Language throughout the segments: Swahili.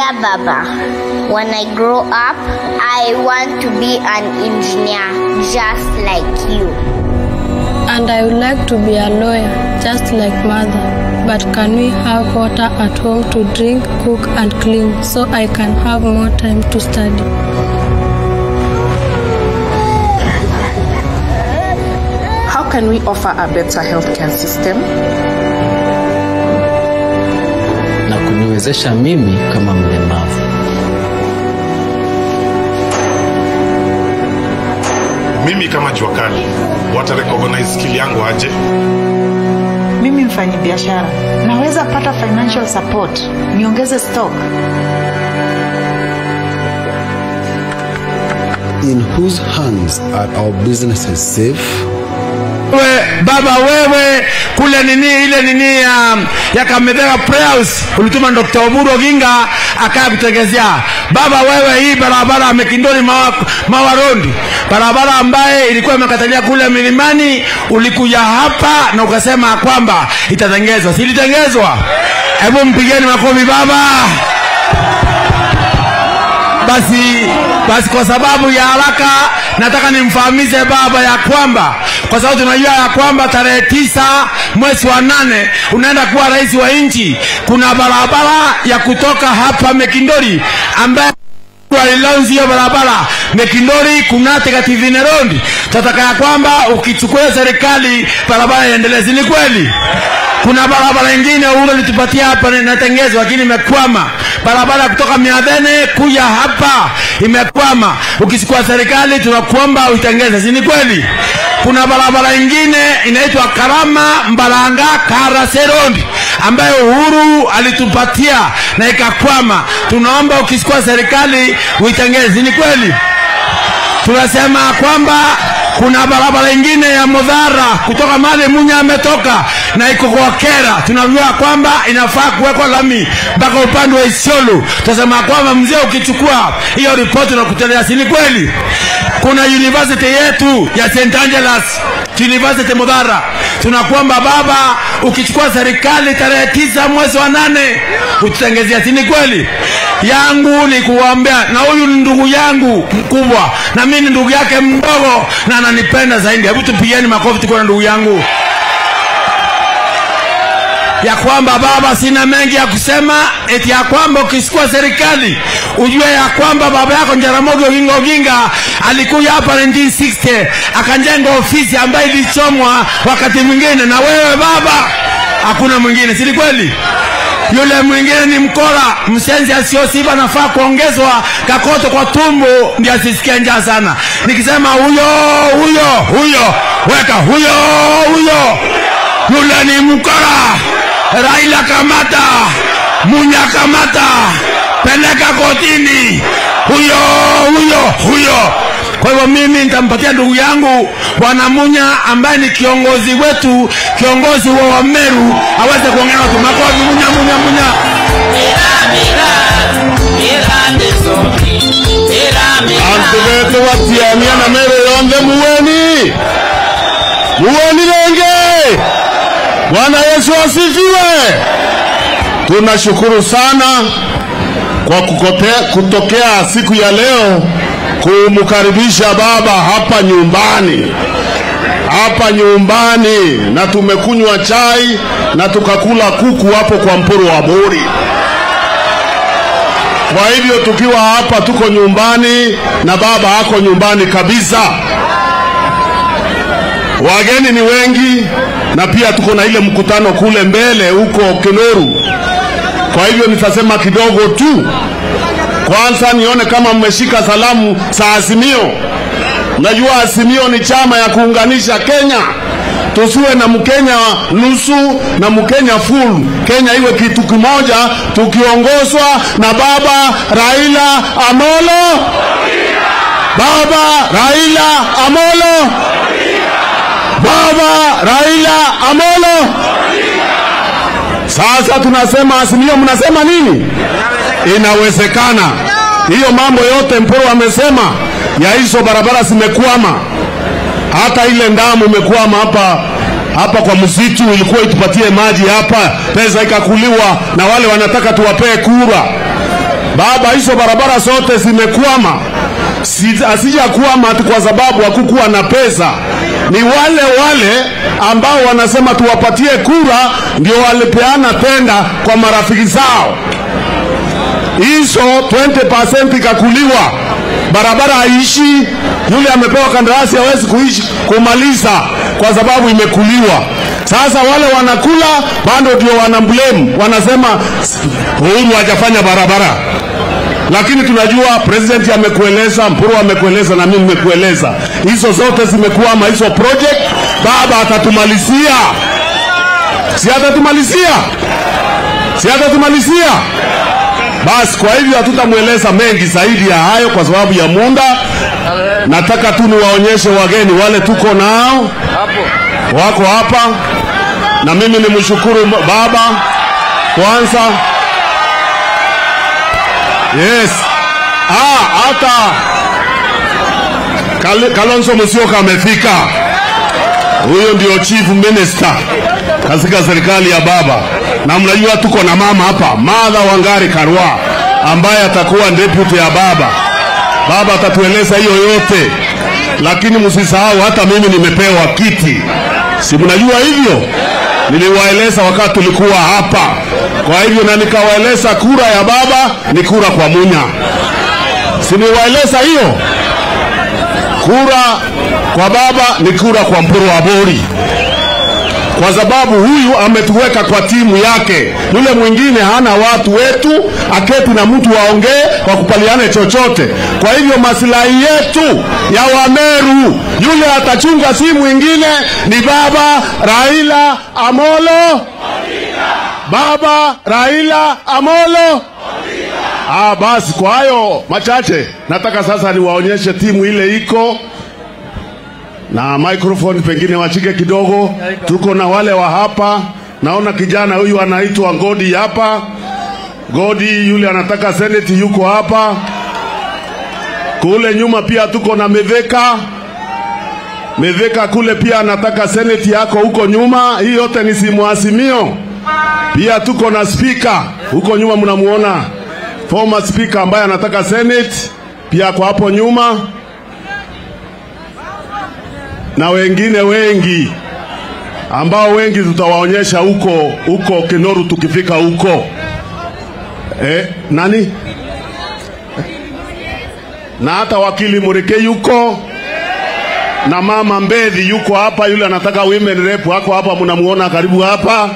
Dear Baba, when I grow up, I want to be an engineer just like you. And I would like to be a lawyer, just like mother. But can we have water at home to drink, cook, and clean so I can have more time to study? How can we offer a better healthcare system? Kuniwezesha mimi kama mlemavu. mimi kama jua kali wata recognize skill yangu aje mimi mfanyi biashara naweza pata financial support niongeze stock In whose hands are our businesses safe? Baba wewe kule nini ile nini ya, ya Kamethera Prayers ulituma Dr. Oburu Oginga akaya kutengezea baba wewe, hii barabara ya Mekindoni mawarondi barabara ambaye ilikuwa imekatalia kule milimani, ulikuja hapa na ukasema kwamba itatengezwa, silitengezwa? Hebu mpigeni makofi baba. Basi basi, kwa sababu ya haraka, nataka nimfahamishe baba ya kwamba kwa sababu tunajua ya kwamba tarehe tisa mwezi wa nane unaenda kuwa rais wa nchi. Kuna barabara ya kutoka hapa Mekindori ambaye walilaunzi hiyo barabara Mekindori Kunate Kativine Road. tataka ya kwamba ukichukua serikali barabara iendelee, ni kweli? Kuna barabara ingine ule litupatia hapa inatengezwa lakini imekwama. Barabara kutoka Miadhene kuja hapa imekwama. ukisikua serikali tunakuomba uitengeze, si ni kweli? Kuna barabara ingine inaitwa Karama Mbalanga Karaserondi ambayo Uhuru alitupatia na ikakwama. Tunaomba ukisikua serikali uitengeze, ni kweli? tunasema kwamba kuna barabara ingine ya modhara kutoka mali Munya ametoka na iko kwa Kera, tunajua kwamba inafaa kuwekwa lami mpaka upande wa Isiolo. Tunasema kwamba mzee, ukichukua hiyo ripoti na kutelea, si kweli? Kuna university yetu ya St Angelas University Mudhara, tunakuomba baba, ukichukua serikali tarehe tisa mwezi wa nane ututengezea, si kweli? Yangu ni kuwaombea, na huyu ni ndugu yangu mkubwa, na mimi ni ndugu yake mdogo, na ananipenda zaidi. Hebu tupigieni makofi, tuko na ndugu yangu ya kwamba baba, sina mengi ya kusema, eti ya kwamba ukisikua serikali ujue ya kwamba baba yako Jaramogi Oginga Oginga alikuja hapa 1960 akajenga ofisi ambayo ilichomwa wakati mwingine, na wewe baba, hakuna mwingine, si kweli? Yule mwingine ni mkora msenzi asiyosiba nafaa kuongezwa kakoto kwa tumbo ndio asisikie njaa sana. Nikisema huyo huyo huyo weka huyo huyo. Yule ni mkora raila kamata munya kamata peleka kotini. Huyo huyo huyo kwa hivyo mimi nitampatia ndugu yangu bwana Munya ambaye ni kiongozi wetu, kiongozi wa Wameru aweze kuongea watu. Makofi Munya, Munya, Munya. antu na mere yonthe muweni muweni renge bwana yesu asifiwe tunashukuru sana kwa kukote, kutokea siku ya leo kumkaribisha baba hapa nyumbani hapa nyumbani na tumekunywa chai na tukakula kuku hapo kwa mporo wa bori kwa hivyo tukiwa hapa tuko nyumbani na baba ako nyumbani kabisa. Wageni ni wengi na pia tuko na ile mkutano kule mbele huko Kinoru. Kwa hivyo nitasema kidogo tu. Kwanza nione kama mmeshika salamu za Azimio. Najua Azimio ni chama ya kuunganisha Kenya tusiwe na Mkenya nusu na Mkenya full. Kenya iwe kitu kimoja, tukiongozwa na baba Raila Amolo, baba Raila Amolo, baba Raila Amolo. Sasa tunasema Azimio, mnasema nini? Inawezekana hiyo mambo yote Mporo amesema ya hizo barabara zimekwama hata ile ndamu imekwama hapa hapa kwa msitu, ilikuwa itupatie maji hapa, pesa ikakuliwa na wale wanataka tuwapee kura. baba, hizo barabara zote zimekwama. Si- Asijakwama kwa sababu hakukuwa na pesa, ni wale wale ambao wanasema tuwapatie kura ndio walipeana tenda kwa marafiki zao hizo 20% ikakuliwa, barabara haishi. Yule amepewa kandarasi hawezi kuishi kumaliza kwa sababu imekuliwa. Sasa wale wanakula bado ndio wanamblame, wanasema Uhuru hajafanya barabara, lakini tunajua president amekueleza, Mpuru amekueleza na mimi nimekueleza, hizo zote zimekuama hizo project baba atatumalizia, si atatumalizia, si atatumalizia. Basi kwa hivyo hatutamweleza mengi zaidi ya hayo kwa sababu ya muda. Nataka tu niwaonyeshe wageni wale tuko nao wako hapa, na mimi nimshukuru baba kwanza. Yes, ah, hata Kal Kalonzo Musyoka amefika. Huyo ndio chief minister katika serikali ya baba, na mnajua tuko na mama hapa, Martha Wangari Karua ambaye atakuwa deputy ya baba. Baba atatueleza hiyo yote, lakini msisahau hata mimi nimepewa kiti, si mnajua hivyo? Niliwaeleza wakati tulikuwa hapa, kwa hivyo na nikawaeleza kura ya baba ni kura kwa Munya, si niliwaeleza hiyo? Kura kwa baba ni kura kwa Mpuru wa Bori kwa sababu huyu ametuweka kwa timu yake. Yule mwingine hana watu wetu, aketi na mtu waongee wakupaliane chochote. Kwa hivyo masilahi yetu ya Wameru, yule atachunga si mwingine ni baba Raila Amolo, baba Raila Amolo. Ah, basi kwa hayo machache nataka sasa niwaonyeshe timu ile iko na microphone pengine washike kidogo. Tuko na wale wa hapa, naona kijana huyu anaitwa Godi hapa. Godi yule anataka seneti yuko hapa. Kule nyuma pia tuko na Meveka. Meveka kule pia anataka seneti yako huko nyuma. Hii yote ni simuasimio. Pia tuko na spika huko nyuma, mnamuona former speaker ambaye anataka senate pia kwa hapo nyuma na wengine wengi ambao wengi tutawaonyesha huko huko Kinoru tukifika huko. Eh, nani na hata wakili Murike yuko na mama Mbedhi yuko hapa, yule anataka women rep wako hapa, mnamuona karibu hapa.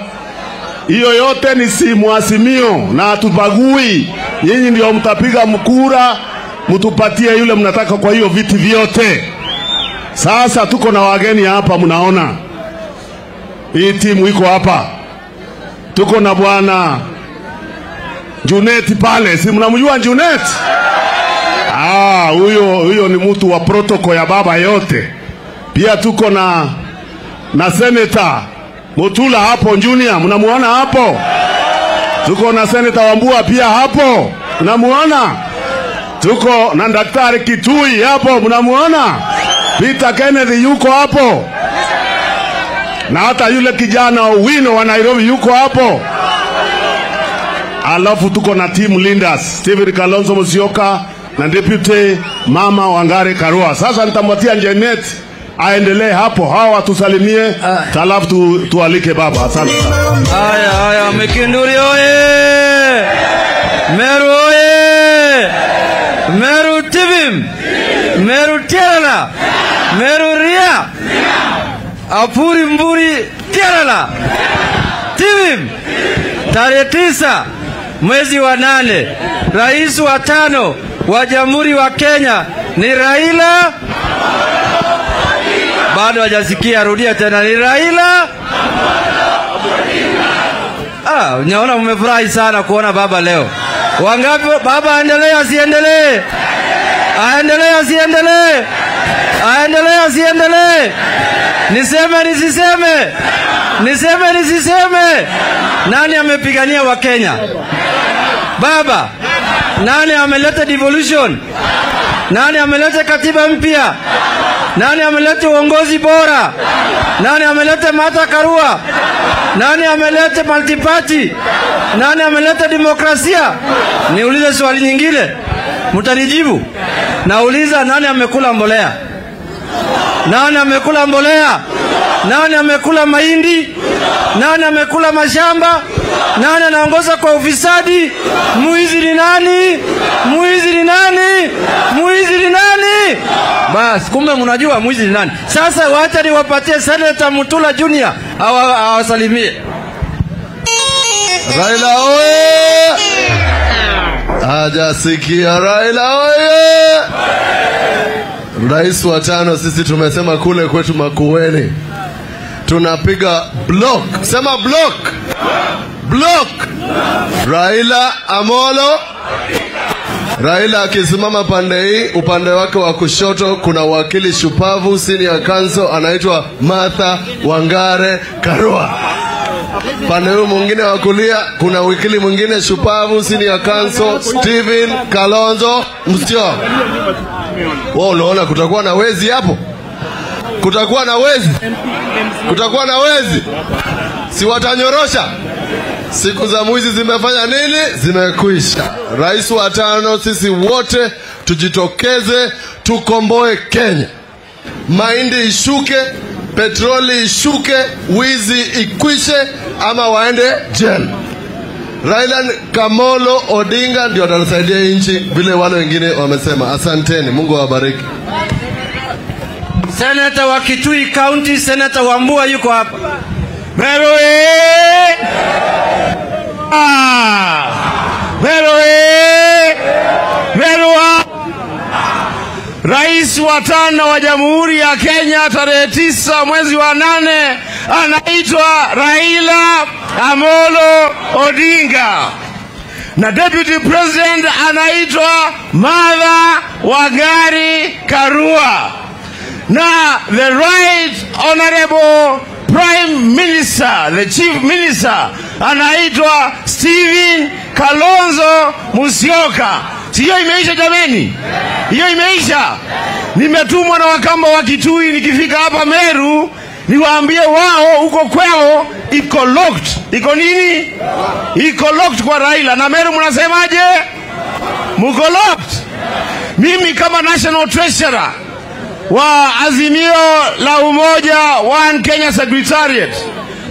Hiyo yote ni simu asimio na hatubagui. Nyinyi ndio mtapiga mkura, mtupatie yule mnataka kwa hiyo viti vyote. Sasa tuko na wageni hapa, mnaona hii timu iko hapa. Tuko na bwana Junet pale, si mnamjua Junet? Ah, huyo huyo ni mtu wa protoko ya baba yote. Pia tuko na na seneta Mutula hapo Junior, mnamuona hapo? Tuko na seneta Wambua pia hapo, mnamuona? Tuko na daktari Kitui hapo, mnamuona? Peter Kennedy yuko hapo, na hata yule kijana Wino wa Nairobi yuko hapo. Alafu tuko na team leaders Stephen Kalonzo Musyoka na deputy mama Wangari Karua. Sasa nitamwatia Janet aendelee hapo, hawa watusalimie, talafu tu, tualike baba. Asante. Haya haya, Mikinduri oye! Meru oye! Meru Tibim! Meru Tiarala! Meru Ria! Apuri Mburi Tiarala! Tibim! Tarehe tisa mwezi wa nane, rais wa tano wa Jamhuri wa Kenya ni Raila. Bado hajasikia, rudia tena, ni Raila. Ah, naona mmefurahi sana kuona baba leo. Wangapi baba aendelee asiendelee? Aendelee asiendelee? Aendelee asiendelee? Niseme nisiseme? Niseme nisiseme? Nani amepigania Wakenya? Baba. Nani ameleta devolution? Nani ameleta katiba mpya? Nani ameleta uongozi bora? Nani ameleta Martha Karua? Nani ameleta multiparty? Nani ameleta demokrasia? Niulize swali nyingine, mtanijibu. Nauliza, nani amekula mbolea? Nani amekula mbolea? Nani amekula mahindi? Nani amekula mashamba? Nani anaongoza kwa ufisadi? Mwizi ni nani? Mwizi ni nani? Mwizi ni nani? Basi kumbe mnajua mwizi ni nani. Sasa wacha niwapatie Senator Mutula Junior awa- awasalimie. Raila oye! Hajasikia Raila oye! Rais wa tano, sisi tumesema kule kwetu Makueni tunapiga block, sema block, block. Raila Amolo Raila akisimama pande hii, upande wake wa kushoto kuna wakili shupavu senior counsel anaitwa Martha Wangare Karua. Pande huu mwingine wa kulia kuna wakili mwingine shupavu senior counsel Stephen Kalonzo Musyoka. Wao unaona kutakuwa na wezi hapo? Kutakuwa na wezi? Kutakuwa na wezi? Si watanyorosha? Siku za mwizi zimefanya nini? Zimekwisha. Rais wa tano, sisi wote tujitokeze, tukomboe Kenya. Mahindi ishuke, petroli ishuke, wizi ikwishe, ama waende jela. Raila Kamolo Odinga ndio atatusaidia nchi vile wale wengine wamesema. Asanteni, Mungu awabariki. Senator wa Kitui County, Senator Wambua yuko hapa. Meru! Ah! Mero ah! Rais wa tano wa Jamhuri ya Kenya tarehe tisa mwezi wa nane anaitwa Raila Amolo Odinga na deputy president anaitwa Martha Wangari Karua na the right honorable prime minister the chief minister anaitwa Stephen Kalonzo Musyoka. Siyo imeisha jameni? Hiyo imeisha. Nimetumwa na Wakamba wa Kitui, nikifika hapa Meru niwaambie wao huko kwao iko locked. Iko nini? Iko locked kwa Raila. Na Meru mnasemaje? Muko locked. Mimi kama national treasurer wa Azimio la Umoja One Kenya Secretariat.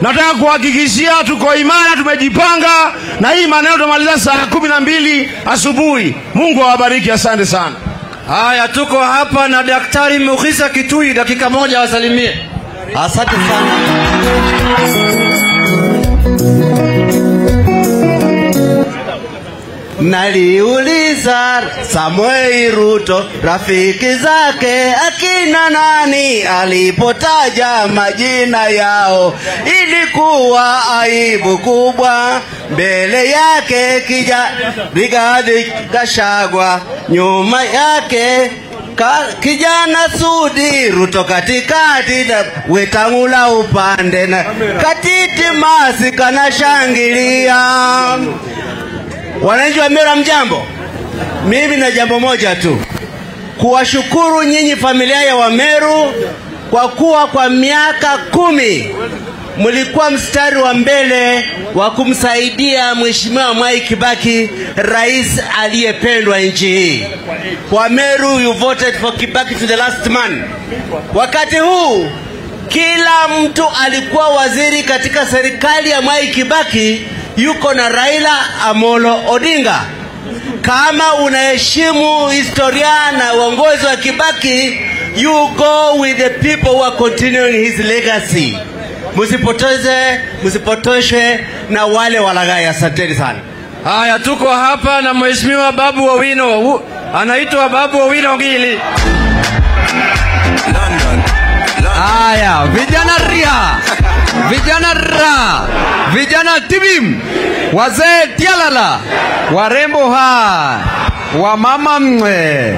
Nataka kuhakikishia tuko imara, tumejipanga na hii maneno tumaliza saa kumi na mbili asubuhi. Mungu awabariki, asante sana. Haya, tuko hapa na Daktari Mukhisa Kitui, dakika moja wasalimie. Asante sana. Naliuliza Samuel Ruto rafiki zake akina nani, alipotaja majina yao ilikuwa aibu kubwa. Mbele yake kija Rigathi Gachagua, nyuma yake Ka, kijana Sudi Ruto katikati na Wetangula upande na Katiti Masi kanashangilia. Wananchi wa Meru mjambo, mimi na jambo moja tu, kuwashukuru nyinyi familia ya Wameru kwa kuwa kwa miaka kumi mlikuwa mstari wa mbele wa kumsaidia Mheshimiwa Mwai Kibaki, rais aliyependwa nchi hii. Wameru, you voted for Kibaki to the last man. Wakati huu kila mtu alikuwa waziri katika serikali ya Mwai Kibaki yuko na Raila Amolo Odinga. Kama unaheshimu historia na uongozi wa Kibaki, you go with the people who are continuing his legacy. Msipoteze, msipotoshwe na wale walaghai. Asanteni sana. Haya, tuko hapa na Mheshimiwa Babu Owino, anaitwa Babu Owino Ngili. Haya, vijana ria, vijana ra, vijana tibim, wazee tialala, warembo ha, wamama mwe.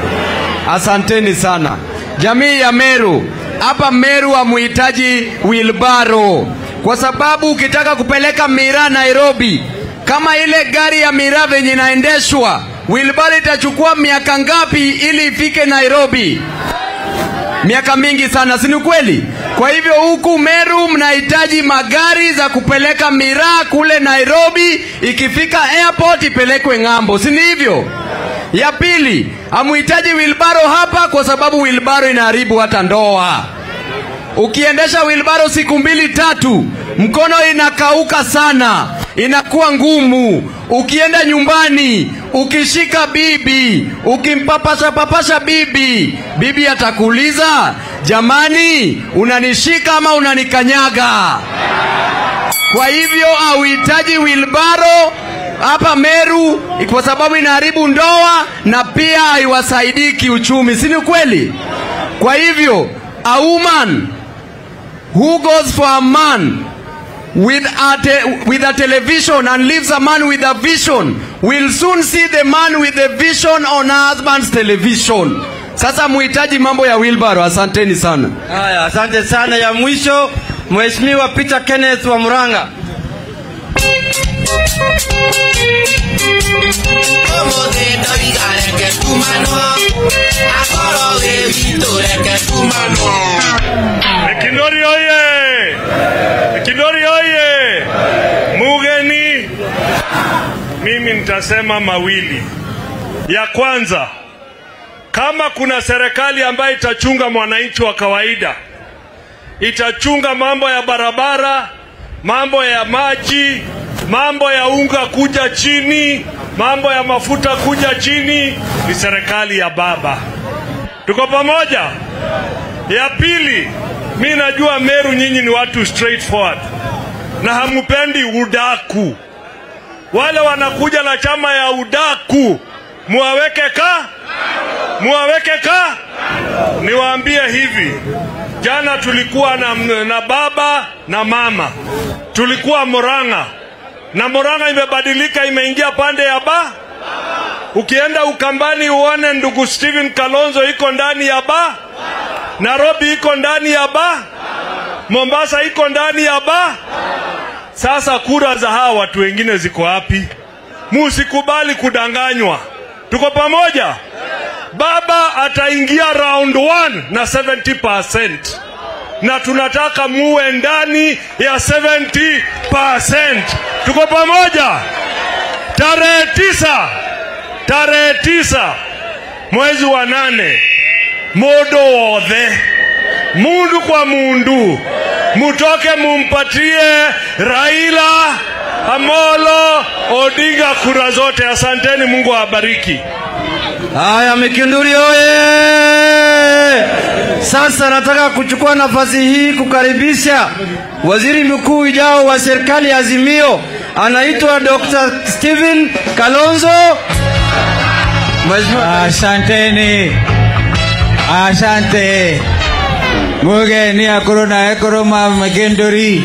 Asanteni sana jamii ya Meru. Hapa Meru hamuhitaji wilbaro, kwa sababu ukitaka kupeleka miraa Nairobi, kama ile gari ya miraa venye inaendeshwa wilbaro itachukua miaka ngapi ili ifike Nairobi? Miaka mingi sana, si ni kweli? Kwa hivyo huku Meru mnahitaji magari za kupeleka miraa kule Nairobi, ikifika airport ipelekwe ng'ambo, si ni hivyo? Ya pili, hamuhitaji wilbaro hapa kwa sababu wilbaro inaharibu hata ndoa. Ukiendesha wilbaro siku mbili tatu, mkono inakauka sana, inakuwa ngumu. Ukienda nyumbani, ukishika bibi, ukimpapasha papasha bibi, bibi atakuuliza jamani, unanishika ama unanikanyaga? Kwa hivyo hauhitaji wilbaro hapa Meru kwa sababu inaharibu ndoa na pia haiwasaidii kiuchumi, si ni kweli? Kwa hivyo auman who goes for a man with a, te with a television and leaves a man with a vision will soon see the man with the vision on her husband's television. Sasa muhitaji mambo ya wheelbarrow. Asanteni sana. Haya, asante sana. Ya mwisho Mheshimiwa Peter Kenneth wa Murang'a. Kinori oye! Kinori oye! Mugeni, mimi nitasema mawili. Ya kwanza, kama kuna serikali ambayo itachunga mwananchi wa kawaida, itachunga mambo ya barabara, mambo ya maji, mambo ya unga kuja chini, mambo ya mafuta kuja chini, ni serikali ya baba. Tuko pamoja? Ya pili, mi najua Meru nyinyi ni watu straightforward na hamupendi udaku. Wale wanakuja na chama ya udaku, muwaweke ka, muwaweke ka. Niwaambie hivi, jana tulikuwa na, na baba na mama, tulikuwa Murang'a na Murang'a imebadilika, imeingia pande ya ba. Ukienda Ukambani uone ndugu Steven Kalonzo iko ndani ya ba. Nairobi iko ndani ya ba, Mombasa iko ndani ya ba. Sasa kura za hawa watu wengine ziko wapi? Musikubali kudanganywa. Tuko pamoja? Baba ataingia round 1 na 70% na tunataka muwe ndani ya 70%. Tuko pamoja? Tarehe tisa, tarehe tisa mwezi wa nane mundu wothe mundu kwa mundu mutoke mumpatie Raila Amolo Odinga kura zote. Asanteni, Mungu awabariki. Haya, Mikinduri oye! Sasa nataka kuchukua nafasi hii kukaribisha waziri mkuu ijao wa serikali Azimio, anaitwa Dr. Steven Kalonzo. Asanteni, asante mugeni akoro na ekoro ma magendori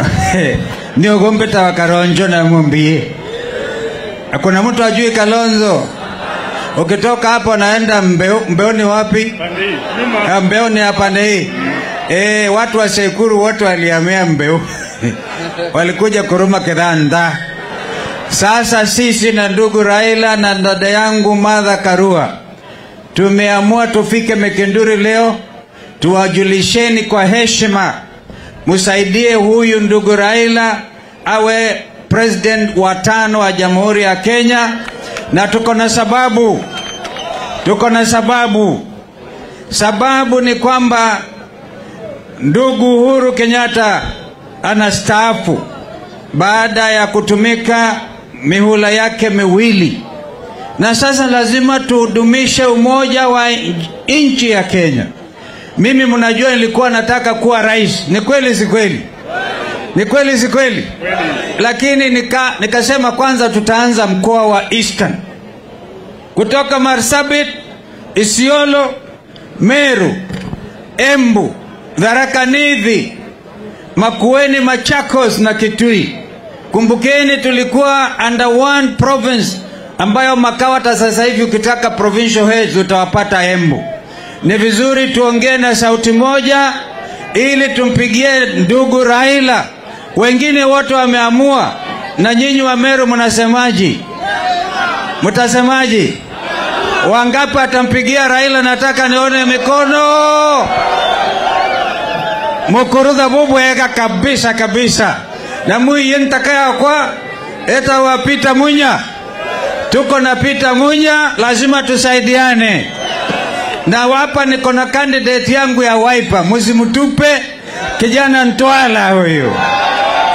niogompeta wa Karonjo na mwambie kuna mtu ajui Kalonzo. Ukitoka hapo naenda mbeo, mbeoni wapi? Mbeo ni hapa hii. Eh, watu wa Sekuru wote walihamia mbeo walikuja kuruma Kidhanda. Sasa sisi na ndugu Raila na dada yangu Martha Karua tumeamua tufike Mekenduri leo tuwajulisheni kwa heshima, msaidie huyu ndugu Raila awe president wa tano wa Jamhuri ya Kenya, na tuko na sababu, tuko na sababu. Sababu ni kwamba ndugu Uhuru Kenyatta anastaafu baada ya kutumika mihula yake miwili, na sasa lazima tuhudumishe umoja wa nchi ya Kenya. Mimi mnajua nilikuwa nataka kuwa rais, ni kweli si kweli? Ni kweli si kweli? Lakini nika, nikasema kwanza tutaanza mkoa wa Eastern kutoka Marsabit, Isiolo, Meru, Embu, Tharaka Nithi, Makueni, Machakos na Kitui. Kumbukeni tulikuwa under one province ambayo makawata sasa hivi ukitaka provincial heads utawapata Embu. Ni vizuri tuongee na sauti moja ili tumpigie ndugu Raila. Wengine wote wameamua, na nyinyi wa Meru mnasemaji? mtasemaje? Wangapi atampigia Raila? Nataka nione mikono. Mukurudha bubwega kabisa kabisa, na mwiye ntakaya kwa eta wa Peter Munya, tuko na pita Munya, lazima tusaidiane. Na wapa niko na candidate yangu ya waipa muzimutupe kijana Ntwala huyu.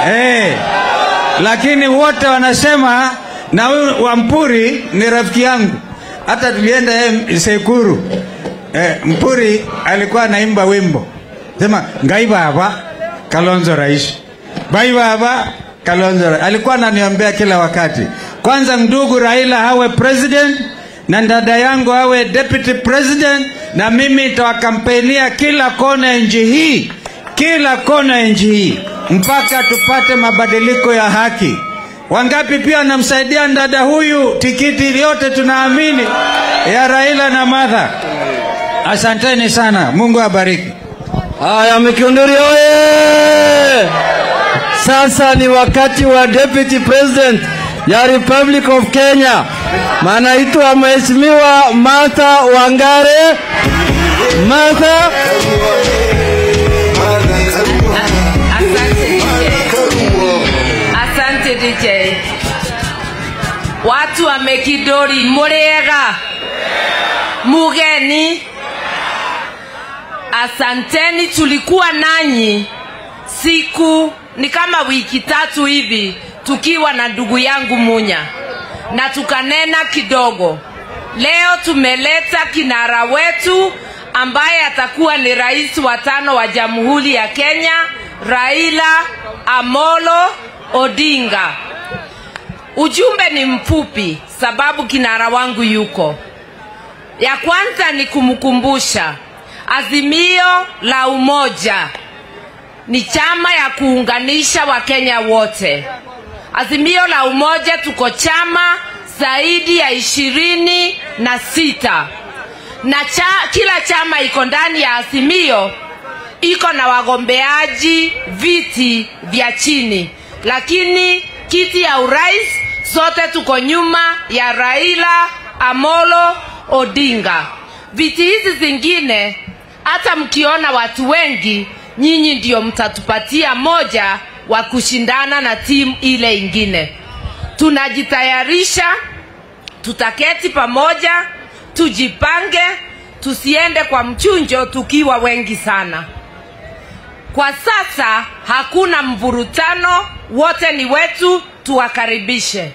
Hey. lakini wote wanasema na huyu Wampuri ni rafiki yangu, hata tulienda Sekuru eh, Mpuri alikuwa anaimba wimbo sema ngai baba Kalonzo rais, bai baba Kalonzo rais. Alikuwa ananiombea kila wakati, kwanza ndugu Raila awe president na dada yangu awe deputy president, na mimi nitawakampenia kila kona ya nchi hii, kila kona ya nchi hii mpaka tupate mabadiliko ya haki. Wangapi pia namsaidia dada huyu tikiti yote tunaamini ya Raila na Martha. Asanteni sana, Mungu abariki. Haya, Mikunduri oye! Sasa ni wakati wa deputy president ya Republic of Kenya, manaitwa Mheshimiwa Martha Wangare. Martha, Asante DJ. Watu wa Mekidori, muriega mugeni, asanteni. Tulikuwa nanyi siku ni kama wiki tatu hivi tukiwa na ndugu yangu Munya na tukanena kidogo. Leo tumeleta kinara wetu ambaye atakuwa ni rais wa tano wa Jamhuri ya Kenya, Raila Amolo Odinga. Ujumbe ni mfupi, sababu kinara wangu yuko. Ya kwanza ni kumkumbusha Azimio la Umoja ni chama ya kuunganisha Wakenya wote. Azimio la Umoja tuko chama zaidi ya ishirini na sita na cha, kila chama iko ndani ya Azimio iko na wagombeaji viti vya chini, lakini kiti ya urais sote tuko nyuma ya Raila Amolo Odinga. Viti hizi zingine hata mkiona watu wengi, nyinyi ndio mtatupatia moja wa kushindana na timu ile ingine. Tunajitayarisha, tutaketi pamoja, tujipange, tusiende kwa mchunjo tukiwa wengi sana. Kwa sasa hakuna mvurutano, wote ni wetu, tuwakaribishe.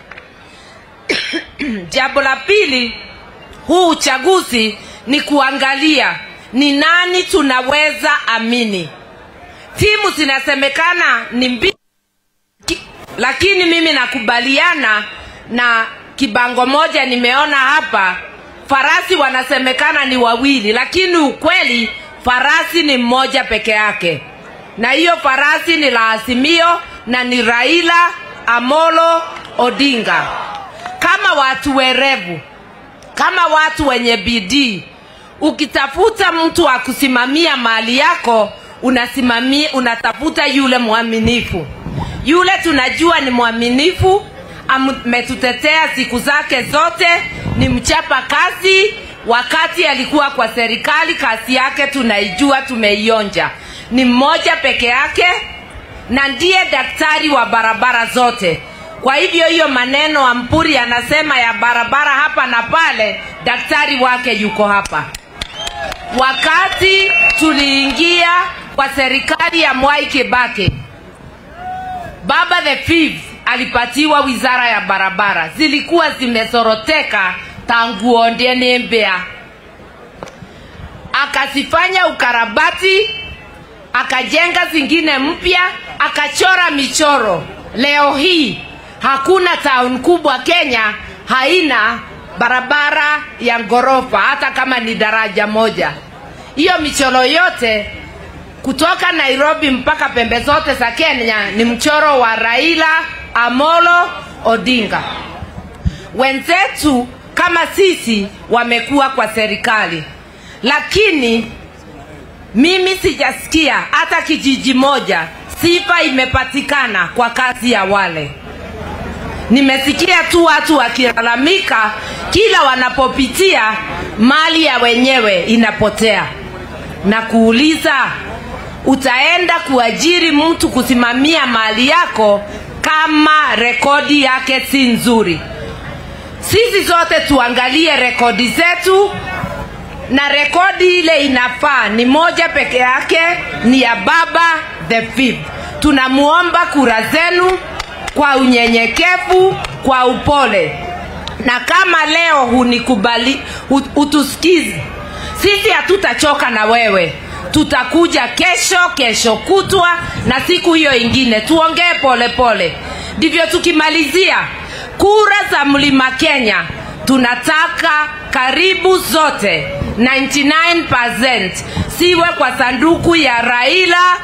Jambo la pili, huu uchaguzi ni kuangalia ni nani tunaweza amini. Timu zinasemekana ni mbili, lakini mimi nakubaliana na kibango moja nimeona hapa, farasi wanasemekana ni wawili, lakini ukweli farasi ni mmoja peke yake, na hiyo farasi ni la Azimio na ni Raila Amolo Odinga. Kama watu werevu, kama watu wenye bidii, ukitafuta mtu wa kusimamia mali yako unasimamia, unatafuta yule mwaminifu. Yule tunajua ni mwaminifu, ametutetea siku zake zote, ni mchapa kazi. Wakati alikuwa kwa serikali, kazi yake tunaijua, tumeionja. Ni mmoja peke yake na ndiye daktari wa barabara zote. Kwa hivyo hiyo maneno Ampuri anasema ya barabara hapa na pale, daktari wake yuko hapa. Wakati tuliingia kwa serikali ya Mwai Kibaki, baba the fifth alipatiwa wizara ya barabara, zilikuwa zimesoroteka tangu Ondie Nembea, akazifanya ukarabati, akajenga zingine mpya, akachora michoro. Leo hii hakuna town kubwa Kenya haina barabara ya ghorofa, hata kama ni daraja moja. Hiyo michoro yote kutoka Nairobi mpaka pembe zote za Kenya ni mchoro wa Raila Amolo Odinga. Wenzetu kama sisi wamekuwa kwa serikali, lakini mimi sijasikia hata kijiji moja sifa imepatikana kwa kazi ya wale. Nimesikia tu watu wakilalamika kila wanapopitia mali ya wenyewe inapotea, na kuuliza utaenda kuajiri mtu kusimamia mali yako kama rekodi yake si nzuri? Sisi zote tuangalie rekodi zetu, na rekodi ile inafaa ni moja peke yake, ni ya baba the fifth. Tunamuomba kura zenu kwa unyenyekevu, kwa upole, na kama leo hunikubali, utusikizi, sisi hatutachoka na wewe. Tutakuja kesho kesho kutwa na siku hiyo ingine. Tuongee polepole ndivyo tukimalizia. Kura za mlima kenya tunataka karibu zote. 99% siwe kwa sanduku ya raila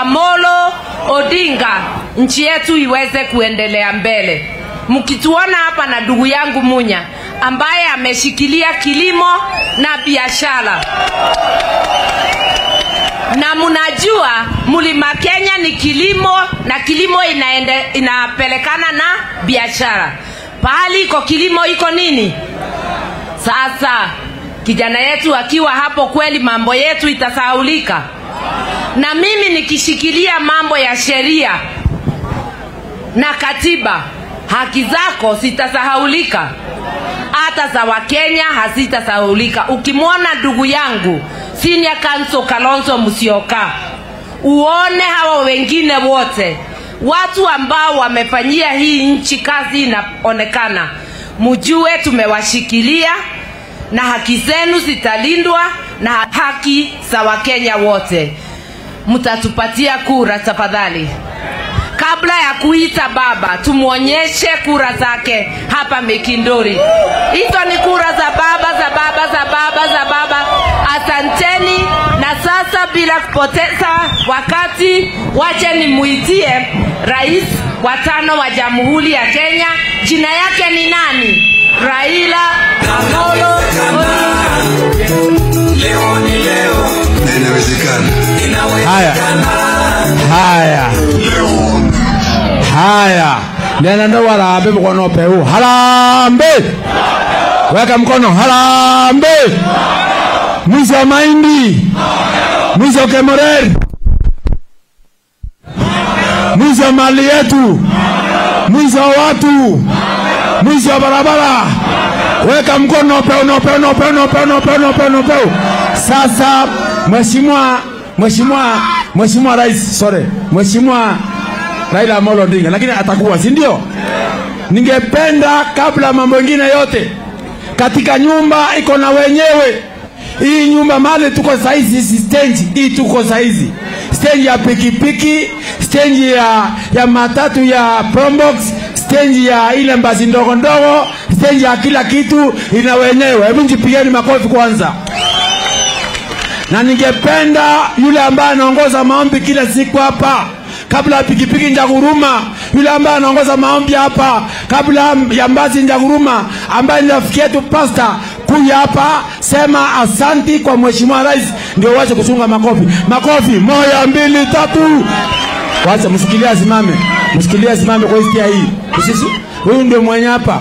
amolo odinga. Nchi yetu iweze kuendelea mbele mkituona hapa na ndugu yangu munya ambaye ameshikilia kilimo na biashara na mnajua mlima Kenya ni kilimo na kilimo inaende, inapelekana na biashara. Pahali iko kilimo iko nini? Sasa kijana yetu akiwa hapo, kweli mambo yetu itasahaulika. Na mimi nikishikilia mambo ya sheria na katiba, haki zako zitasahaulika, hata za Wakenya hazitasahaulika. Ukimwona ndugu yangu senior counsel Kalonzo Musyoka, uone hawa wengine wote watu ambao wamefanyia hii nchi kazi inaonekana, mjue tumewashikilia na haki zenu zitalindwa na haki za Wakenya wote. Mtatupatia kura tafadhali. Kabla ya kuita baba, tumwonyeshe kura zake hapa Mekindori. Hizo ni kura za baba, za baba, za baba, za baba. Asanteni. Na sasa bila kupoteza wakati, wache nimuitie rais wa tano wa Jamhuri ya Kenya. Jina yake ni nani? Raila Amolo Odinga. Leo ni leo. Na inawezekana. Haya, haya, haya, nena ndo warambe mkono peu, harambe, weka mkono, harambe, mwizo maindi, mwizo Kemorer, mwizo mali yetu, mwizo watu, mwizo barabara. Weka mkono peu, no peu, no peu, no peu, no peu, no peu, no peu. Sasa mheshimiwa Mheshimiwa Mheshimiwa Rais, sorry, Mheshimiwa Raila Amolo Odinga, lakini atakuwa si ndio? Ningependa kabla mambo mengine yote, katika nyumba iko na wenyewe. Hii nyumba mali tuko saizi, si stage hii tuko saizi, stage ya pikipiki, stage ya, ya matatu ya Probox, stage ya ile mbasi ndogo ndogo, stage ya kila kitu ina wenyewe. Hebu njipigeni makofi kwanza na ningependa yule ambaye anaongoza maombi kila siku hapa kabla ya pikipiki Njaguruma, yule ambaye anaongoza maombi hapa kabla ya Mbasi Njaguruma, ambaye ni rafiki yetu pasta, kuja hapa sema asanti kwa mheshimiwa rais, ndio uache kusunga makofi. Makofi moja, mbili, tatu. Wacha msikilie asimame, msikilie asimame kwa hii hii. Sisi huyu ndio mwenye hapa.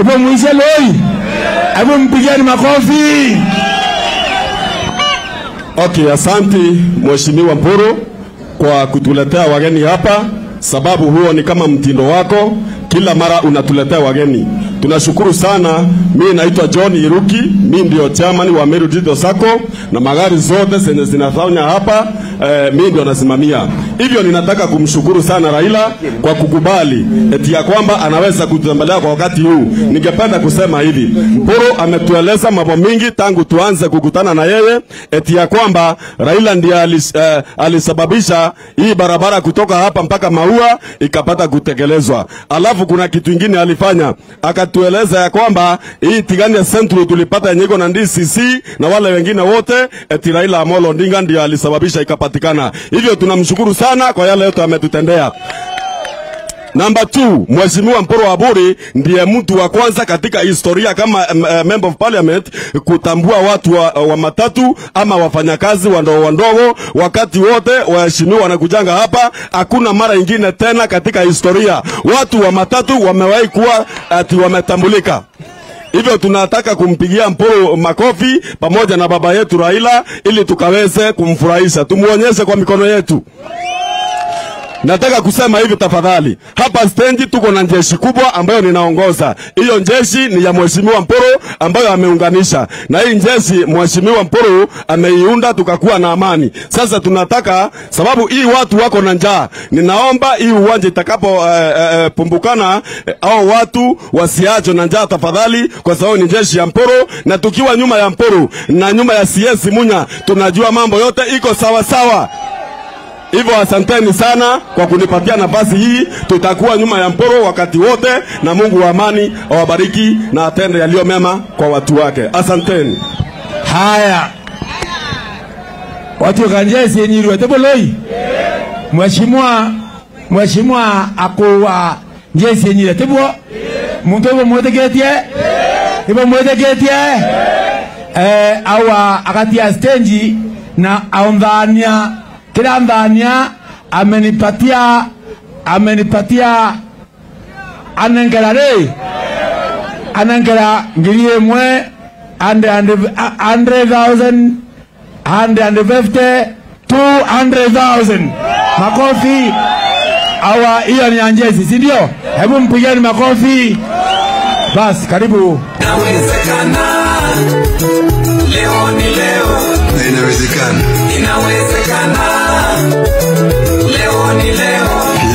Ipo muishe loi, hebu mpigeni makofi. Okay, asanti Mheshimiwa Mpuru kwa kutuletea wageni hapa, sababu huo ni kama mtindo wako, kila mara unatuletea wageni. Tunashukuru sana. Mi naitwa John Iruki, mi ndio chairman wa Meru Digital Sacco na magari zote zenye zinafanya hapa eh, mi ndio nasimamia. Hivyo ninataka kumshukuru sana Raila kwa kukubali eti ya kwamba anaweza kutembelea kwa wakati huu. Ningependa kusema hivi, Mburu ametueleza mambo mingi tangu tuanze kukutana na yeye, eti ya kwamba Raila ndiye alis, eh, alisababisha hii barabara kutoka hapa mpaka Maua ikapata kutekelezwa. Alafu kuna kitu ingine alifanya, akatueleza ya kwamba hii Tigania Central tulipata yenye iko na DCC na wale wengine wote, eti Raila Amolo Odinga ndiye alisababisha ikapatikana. Hivyo tunamshukuru sana kwa yale yote ametutendea. Namba 2, Mheshimiwa Mporo Aburi ndiye mtu wa kwanza katika historia kama uh, member of parliament kutambua watu wa, wa matatu ama wafanyakazi wandogo wandogo, wakati wote waheshimiwa wanakujanga hapa. Hakuna mara ingine tena katika historia watu wa matatu wamewahi kuwa ati wametambulika. Hivyo tunataka kumpigia Mporo makofi pamoja na baba yetu Raila ili tukaweze kumfurahisha, tumuonyeshe kwa mikono yetu. Nataka kusema hivi tafadhali, hapa stendi tuko na jeshi kubwa ambayo ninaongoza. Hiyo jeshi ni ya Mheshimiwa Mporo ambayo ameunganisha, na hii jeshi Mheshimiwa Mporo ameiunda tukakuwa na amani. Sasa tunataka sababu hii watu wako na njaa, ninaomba hii uwanja itakapo eh, eh, pumbukana eh, au watu wasiacho na njaa tafadhali, kwa sababu ni jeshi ya Mporo, na tukiwa nyuma ya Mporo na nyuma ya CS Munya tunajua mambo yote iko sawa sawa. Hivyo asanteni sana kwa kunipatia nafasi hii. Tutakuwa nyuma ya Mporo wakati wote, na Mungu wa amani awabariki na atende yaliyo mema kwa watu wake. Asanteni. Haya, watu kanjesi yenyirwe teboloi mheshimiwa mheshimiwa akuwa njesi yenyire tebo muntu ibo mwetegetie ibo mwetegetie eh, awa akatia stenji na aundhania kila ndania amenipatia amenipatia anengera ri anengera ngiri imwe hundred thousand hundred fifty two hundred thousand. Makofi awa hiyo ni anjezi si ndio? Hebu mpigeni makofi. Bas karibu. Nawezekana leo ni leo. Na inawezekana. Inawezekana, leo ni leo.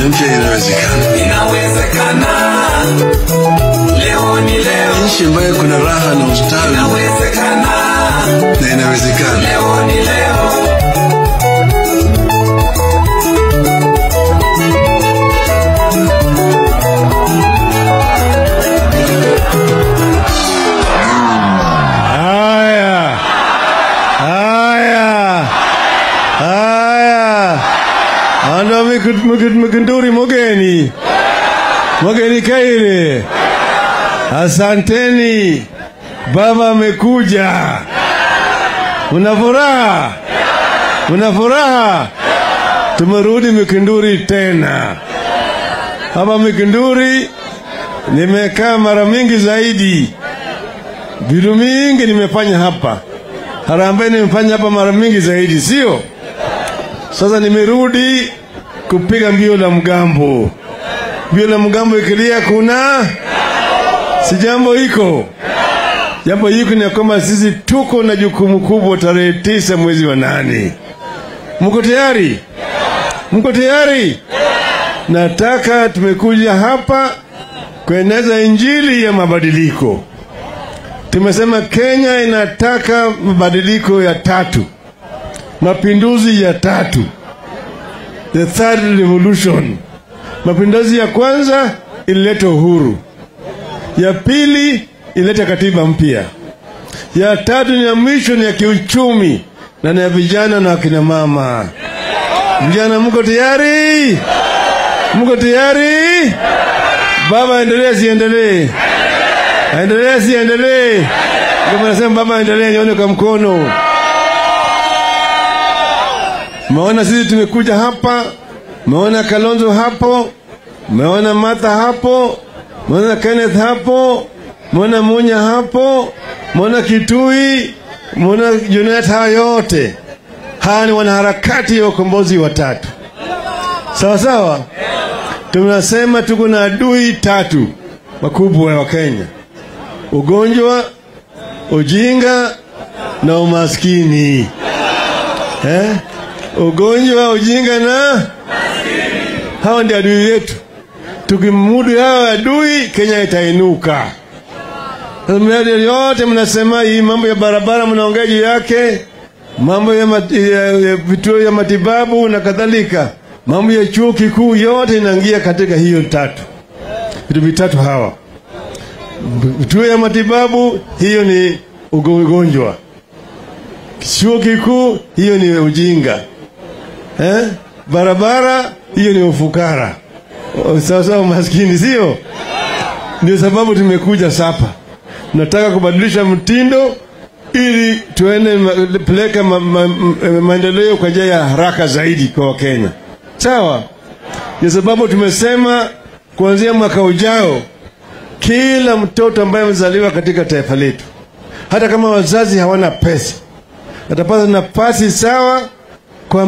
Mpya inawezekana. Inawezekana, leo ni leo. Nchi ambayo kuna raha na ustawi. Inawezekana, na inawezekana. Leo ni leo. Mkinduri Mogeni, Mogeni Kaire, asanteni, baba amekuja. Mna furaha? mna furaha? Tumerudi Mikinduri tena. Hapa Mikinduri nimekaa mara mingi zaidi vitu mingi nimefanya hapa. Harambee nimefanya hapa mara mingi zaidi, sio? Sasa nimerudi kupiga mbio la mgambo. Mbio la mgambo ikilia, kuna si jambo hiko jambo hiko ni kwamba sisi tuko na jukumu kubwa tarehe tisa mwezi wa nane. Mko tayari? Mko tayari? Nataka tumekuja hapa kueneza injili ya mabadiliko. Tumesema Kenya inataka mabadiliko ya tatu, mapinduzi ya tatu, the third revolution. Mapinduzi ya kwanza ilileta uhuru, ya pili ilileta katiba mpya, ya tatu ni ya mwisho ni ya kiuchumi na ni ya vijana na akina mama. Vijana, mko tayari? Mko tayari? Baba, endelee siendelee? Aendelee siendelee? Ndio nasema baba aendelee, nione kwa mkono. Maona sisi tumekuja hapa, umeona Kalonzo hapo, meona Martha hapo, umeona Kenneth hapo, umeona Munya hapo, umeona Kitui, maona Junet, hawa yote. Hawa ni wanaharakati ya ukombozi watatu, sawa sawa. Tunasema tuko na adui tatu wakubwa wa Kenya: ugonjwa, ujinga na umaskini. Eh? Ugonjwa, ujinga na hawa ndio adui yetu. Tukimudu hawa adui, Kenya itainuka. Miradi yote mnasema hii mambo ya barabara, mnaongea juu yake, mambo ya, mat, ya vituo ya matibabu na kadhalika, mambo ya chuo kikuu, yote inaingia katika hiyo tatu, vitu vitatu hawa vituo ya matibabu, hiyo ni ugonjwa. Chuo kikuu, hiyo ni ujinga eh? Barabara, hiyo ni ufukara. sawasawa maskini, sio? Ndio sababu tumekuja sapa, nataka kubadilisha mtindo ili tuende peleka ma, ma, ma, maendeleo kwa njia ya haraka zaidi kwa Wakenya. Sawa, ndio sababu tumesema kuanzia mwaka ujao kila mtoto ambaye amezaliwa katika taifa letu, hata kama wazazi hawana pesa, atapata nafasi sawa kwa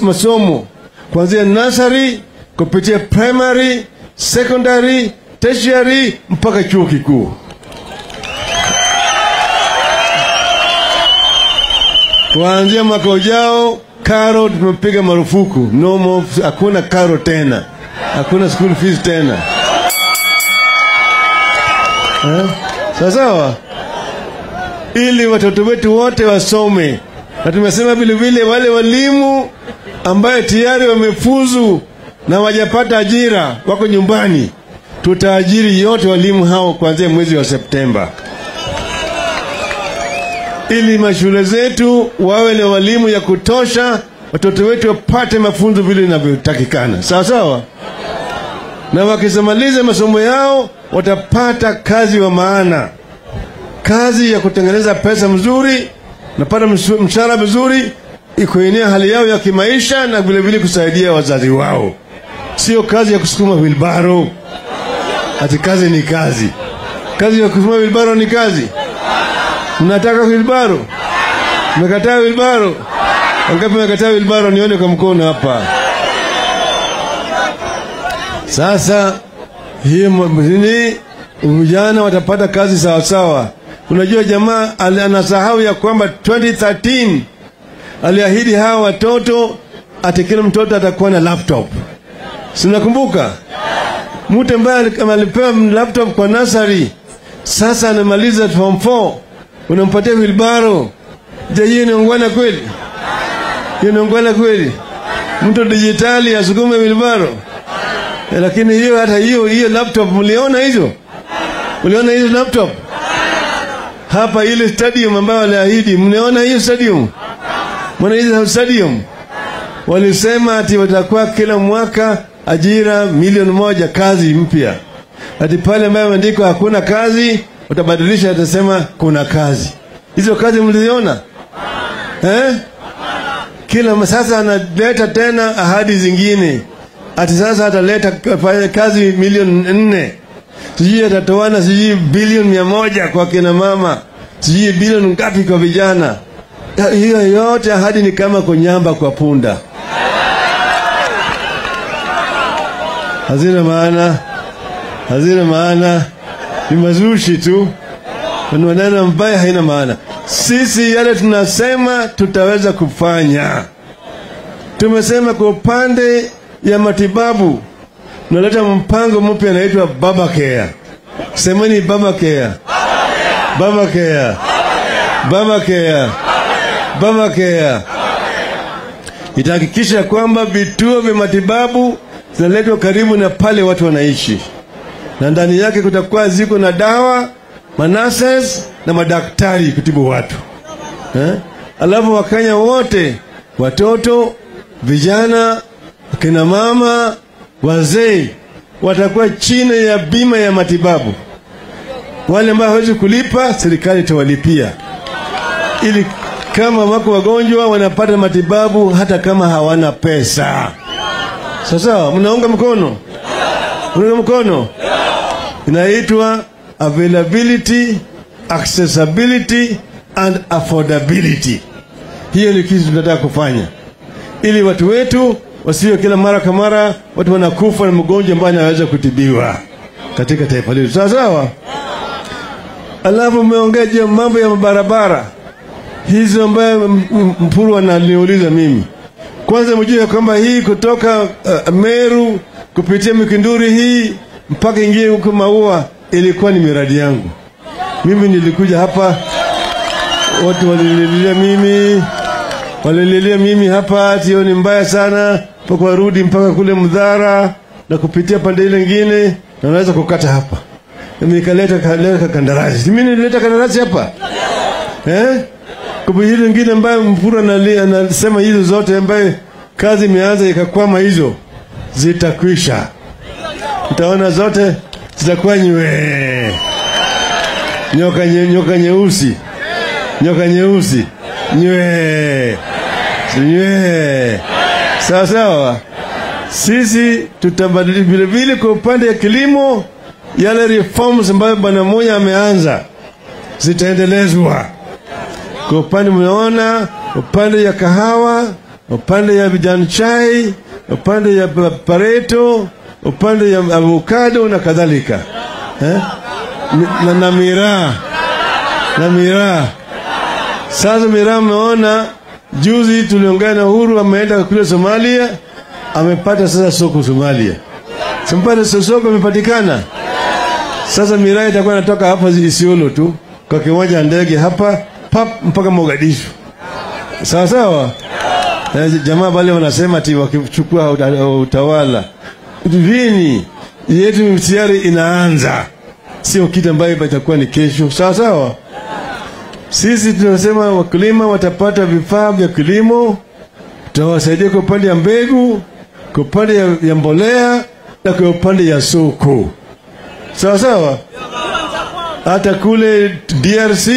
masomo kuanzia nursery kupitia primary, secondary, tertiary mpaka chuo kikuu. Kuanzia mwaka ujao karo tumepiga marufuku, no more, hakuna karo tena, hakuna school fees tena. Eh? Sawa sawa, ili watoto wetu wote wasome, na tumesema vile vile wale walimu ambaye tayari wamefuzu na wajapata ajira wako nyumbani, tutaajiri yote walimu hao kuanzia mwezi wa Septemba ili mashule zetu wawe na walimu ya kutosha, watoto wetu wapate mafunzo vile inavyotakikana, sawa sawa. Na wakisamaliza masomo yao watapata kazi wa maana, kazi ya kutengeneza pesa mzuri, napata mshahara vizuri, ikuenea hali yao ya kimaisha na vilevile vile kusaidia wazazi wao, sio kazi ya kusukuma wilbaro. Ati kazi ni kazi, kazi ya kusukuma wilbaro ni kazi. Mnataka wilbaro? Mmekataa wilbaro? Wangapi mmekataa wilbaro? Nione kwa mkono hapa. Sasa hii vijana watapata kazi sawa sawa. Unajua jamaa anasahau ya kwamba 2013 aliahidi hawa watoto ati kila mtoto atakuwa na laptop. Si nakumbuka Mtu ambaye ali- alipewa laptop kwa nasari sasa anamaliza form 4 unampatia wilbaro. Je, hiyo ni ungwana kweli? Hiyo ni ungwana kweli? Mtu dijitali asukume wilbaro? Eh, Lakini hiyo hata hiyo hiyo laptop mliona hizo? Mliona hizo laptop? Hapa ile stadium ambayo waliahidi, mnaona hiyo stadium? Hiyo stadium? Walisema ati watakuwa kila mwaka ajira milioni moja kazi mpya. Ati pale ambayo imeandikwa hakuna kazi, utabadilisha atasema kuna kazi. Hizo kazi mliziona eh? Kila sasa analeta tena ahadi zingine, ati sasa ataleta kazi milioni nne, sijui atatoana sijui bilioni mia moja kwa kina mama, sijui bilioni ngapi kwa vijana. Hiyo yote ahadi ni kama kunyamba kwa punda, hazina maana, hazina maana, ni mazushi tu, maneno ambayo haina maana. Sisi yale tunasema tutaweza kufanya. Tumesema kwa upande ya matibabu tunaleta mpango mpya anaitwa Baba Care. Semeni Baba Care, Baba Care, Baba Care, Baba Care. Itahakikisha kwamba vituo vya matibabu zinaletwa karibu na pale watu wanaishi, na ndani yake kutakuwa ziko na dawa, manases na madaktari kutibu watu eh? Alafu Wakenya wote, watoto, vijana, akina mama, wazee watakuwa chini ya bima ya matibabu. Wale ambao hawezi kulipa, serikali itawalipia ili kama wako wagonjwa wanapata matibabu hata kama hawana pesa. Sasa mnaunga mkono, mnaunga mkono, inaitwa availability, accessibility and affordability. Hiyo ni kitu tunataka kufanya ili watu wetu wasiwe kila mara kwa mara watu wanakufa na mgonjwa ambaye anaweza kutibiwa katika taifa letu. Sawa sawa. Alafu mmeongea juu mambo ya barabara hizo ambayo Mpuru ananiuliza mimi. Kwanza mjue kwamba hii kutoka uh, Meru kupitia Mikinduri hii mpaka ingie huko Maua ilikuwa ni miradi yangu. Mimi nilikuja hapa, watu walililia mimi, walililia mimi hapa, tio ni mbaya sana, mpaka warudi mpaka kule Mdhara na kupitia pande ile nyingine, na naweza kukata hapa. Mimi nikaleta kaleta kandarasi, mimi nilileta kandarasi hapa? Eh? Kwa hili nyingine ambayo na anasema hizo zote ambaye kazi imeanza ikakwama, hizo zitakwisha. mtaona zote zitakuwa nywe. Nyoka, nye, nyoka nyeusi. Nyoka nyeusi. Nywe. Nywe sawa sawa. Sisi tutabadili vile vile kwa upande ya kilimo yale reforms ambayo bwana moja ameanza zitaendelezwa. Kwa upande mmeona, upande ya kahawa upande ya vijani chai upande ya pa- pareto upande ya avocado na kadhalika. Eh? Na, na miraa. Na miraa. Sasa miraa mmeona juzi tuliongea na uhuru ameenda kule somalia amepata sasa soko somalia. Simpata soko imepatikana. Sasa miraa itakuwa inatoka hapa isiolo tu kwa kiwanja ndege hapa pap mpaka mogadishu. Sawa sawa? Yeah. jamaa wale wanasema ati wakichukua utawala vini yetu tayari inaanza. Sio kitu ambayo itakuwa ni kesho. Sawa sawa sisi tunasema wakulima watapata vifaa vya kilimo tutawasaidia kwa upande ya mbegu kwa upande ya, ya mbolea na kwa upande ya soko sawa sawa? Hata kule drc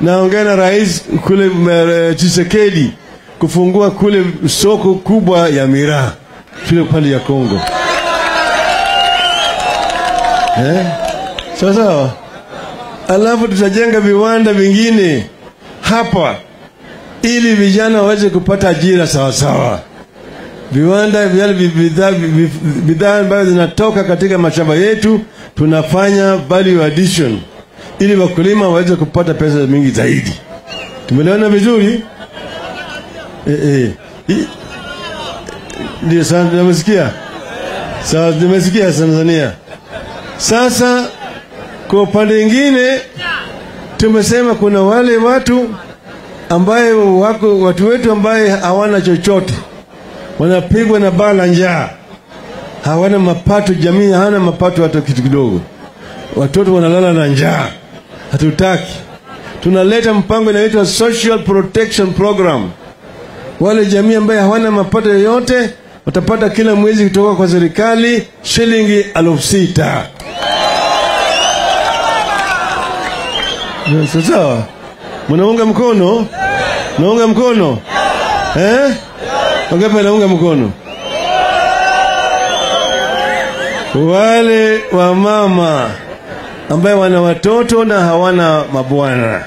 naongea na rais kule Tshisekedi chisekedi kufungua kule soko kubwa ya miraa kule upande ya kongo eh? sawa sawa alafu tutajenga viwanda vingine hapa ili vijana waweze kupata ajira sawasawa viwanda vile vi- bidhaa ambazo zinatoka katika mashamba yetu tunafanya value addition ili wakulima waweze kupata pesa mingi zaidi. Tumeliona vizuri? Eh, eh. Ndio sana nimesikia. Sawa nimesikia tanzania. Sasa kwa upande mwingine tumesema kuna wale watu ambaye wako watu wetu ambaye hawana chochote. Wanapigwa na baa la njaa. Hawana mapato jamii hawana mapato hata kitu kidogo. Watoto wanalala na njaa. Hatutaki. Tunaleta mpango inaitwa social protection program. Wale jamii ambaye hawana mapato yoyote watapata kila mwezi kutoka kwa serikali shilingi elfu sita Sawa sawa, mnaunga mkono, naunga mkono eh? Wangapi naunga mkono? Wale wa mama ambaye wana watoto na hawana mabwana,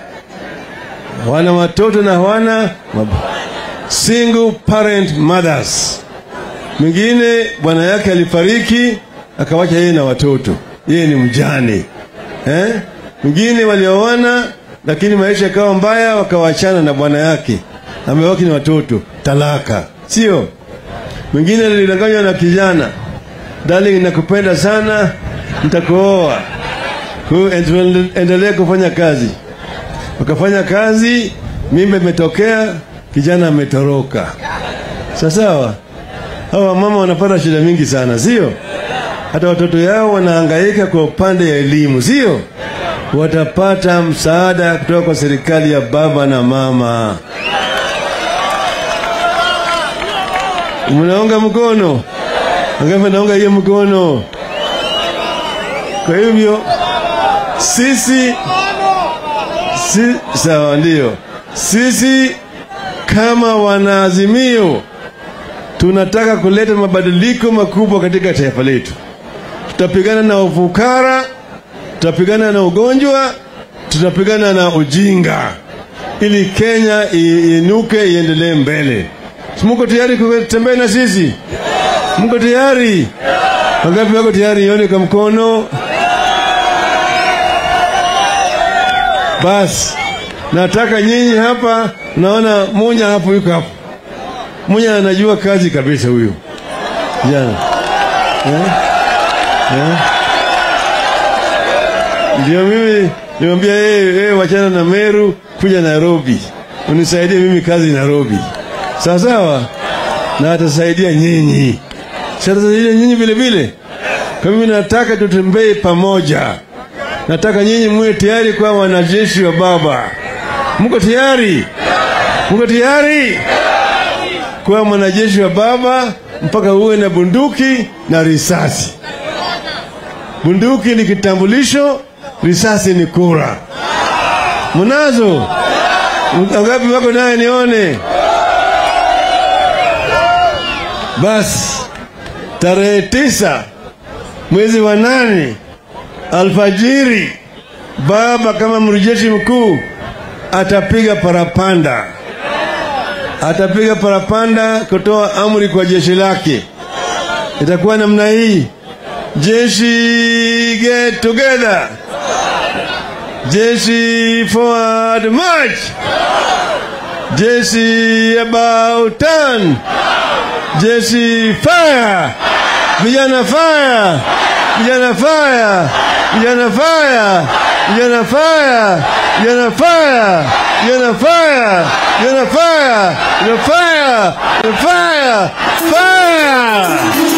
wana watoto na hawana mabwana, single parent mothers. Mwingine bwana yake alifariki akawacha yeye na watoto, yeye ni mjane eh? Mwingine walioana lakini maisha yakawa mbaya, wakawachana na bwana yake, amebaki na watoto, talaka, sio? Mwingine alidanganywa na kijana, darling, nakupenda sana, nitakuoa, endelea kufanya kazi. Wakafanya kazi, mimba imetokea, kijana ametoroka. Sawasawa, hawa mama wanapata shida mingi sana, sio? Hata watoto yao wanahangaika kwa upande ya elimu, sio? Watapata msaada kutoka kwa serikali ya baba na mama. Mnaunga mkono? Angapi naunga hiyo mkono? Kwa hivyo sisi si, sawa, ndio sisi kama wanaazimio tunataka kuleta mabadiliko makubwa katika taifa letu. Tutapigana na ufukara, tutapigana na ugonjwa, tutapigana na ujinga ili Kenya inuke iendelee mbele. Si Muko tayari kutembea na sisi? Mko tayari? Wangapi wako tayari? Ione kwa mkono. Basi nataka nyinyi hapa, naona Munya hapo yuko hapo. Munya anajua kazi kabisa huyu jana yeah. Eh? Ndio mimi nimwambia yeye, yeye wachana na Meru, kuja Nairobi, unisaidie mimi kazi Nairobi, sawa sawa, na atasaidia nyinyi, si atasaidia nyinyi vile vile. Kwa mimi nataka tutembee pamoja, nataka nyinyi muwe tayari kwa wanajeshi wa Baba. Mko tayari? Mko tayari kuwa mwanajeshi wa Baba mpaka uwe na bunduki na risasi? bunduki ni kitambulisho, risasi ni kura. Mnazo ngapi? Wako naye nione. Basi tarehe tisa mwezi wa nane alfajiri, baba kama mrejeshi mkuu atapiga parapanda, atapiga parapanda kutoa amri kwa jeshi lake. Itakuwa namna hii: jeshi get together, jeshi forward march, jeshi about turn, jeshi fire, vijana fire, vijana fire, vijana fire, vijana fire, vijana fire, vijana fire, vijana fire, vijana fire, vijana fire, fire.